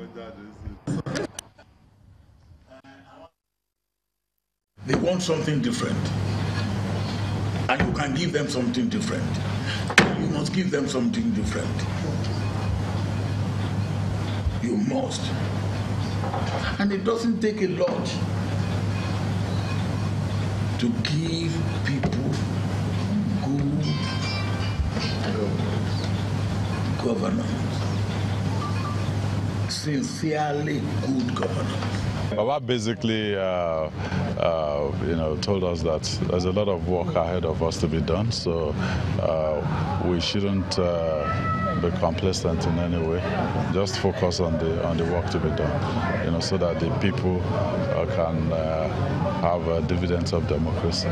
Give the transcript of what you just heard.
They want something different. And you can give them something different. You must give them something different. You must. And it doesn't take a lot to give people good governance. Sincerely good governance. Baba basically, uh, uh, you know, told us that there's a lot of work ahead of us to be done, so uh, we shouldn't uh, be complacent in any way. Just focus on the on the work to be done, you know, so that the people uh, can uh, have dividends of democracy.